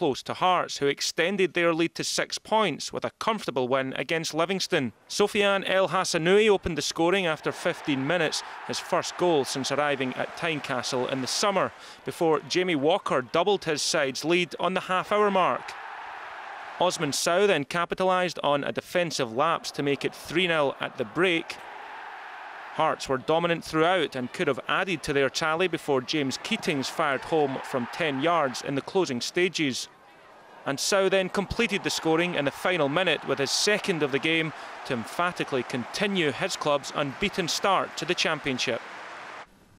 close to Hearts, who extended their lead to six points with a comfortable win against Livingston. Soufian El Hassnaoui opened the scoring after 15 minutes, his first goal since arriving at Tynecastle in the summer, before Jamie Walker doubled his side's lead on the half hour mark. Osman Sow then capitalised on a defensive lapse to make it 3 0 at the break. Hearts were dominant throughout and could have added to their tally before James Keatings fired home from 10 yards in the closing stages. And Sow then completed the scoring in the final minute with his second of the game to emphatically continue his club's unbeaten start to the Championship.